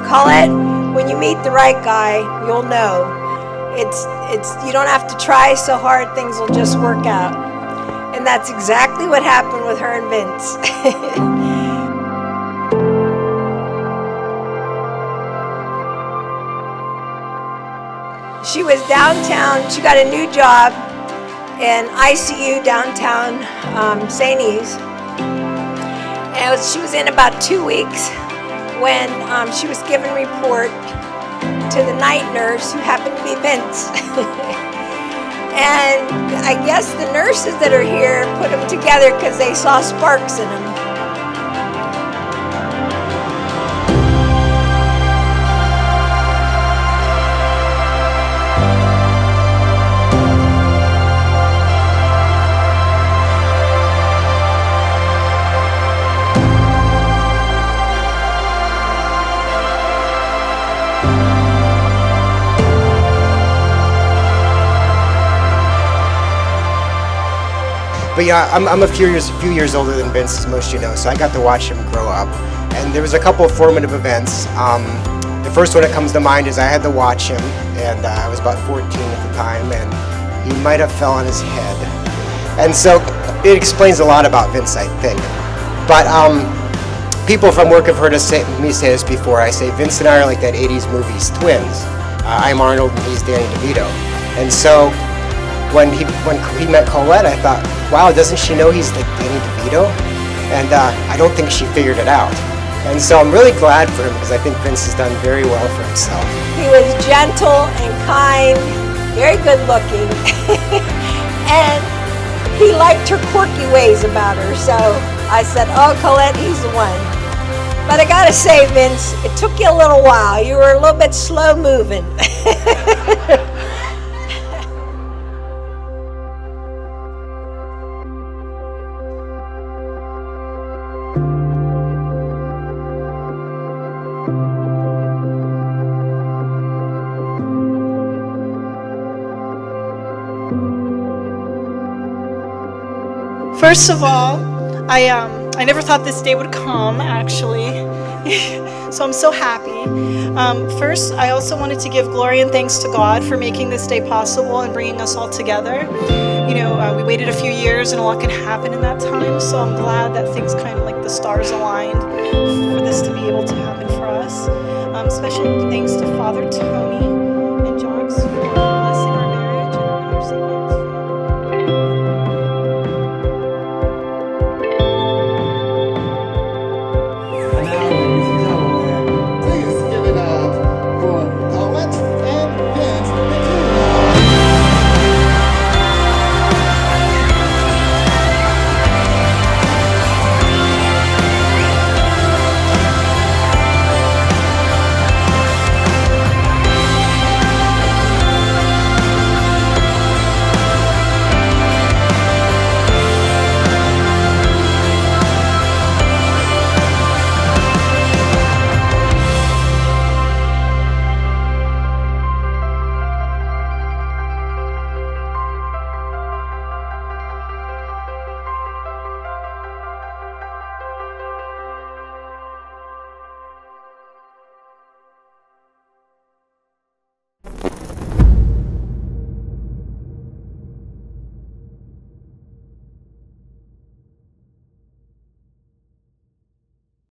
her, it. when you meet the right guy, you'll know. It's, it's, you don't have to try so hard, things will just work out. And that's exactly what happened with her and Vince. She was downtown. She got a new job in ICU downtown um, St. E's. And was, she was in about two weeks when um, she was given report to the night nurse who happened to be Vince. and I guess the nurses that are here put them together because they saw sparks in them. But yeah, I'm, I'm a few years, few years older than Vince, as most you know, so I got to watch him grow up. And there was a couple of formative events. Um, the first one that comes to mind is I had to watch him, and uh, I was about 14 at the time, and he might have fell on his head. And so it explains a lot about Vince, I think. But um, people from work have heard us say, me say this before. I say Vince and I are like that 80s movies, twins. Uh, I'm Arnold and he's Danny DeVito. And so when he when he met Colette, I thought, wow, doesn't she know he's like Danny DeVito? And uh, I don't think she figured it out. And so I'm really glad for him because I think Vince has done very well for himself. He was gentle and kind, very good looking, and he liked her quirky ways about her. So I said, oh, Colette, he's the one. But I gotta say, Vince, it took you a little while. You were a little bit slow moving. First of all, I um, I never thought this day would come actually, so I'm so happy. Um, first, I also wanted to give glory and thanks to God for making this day possible and bringing us all together. You know, uh, we waited a few years and a lot can happen in that time, so I'm glad that things kind of like the stars aligned for this to be able to happen for us. Um, special thanks to Father Tone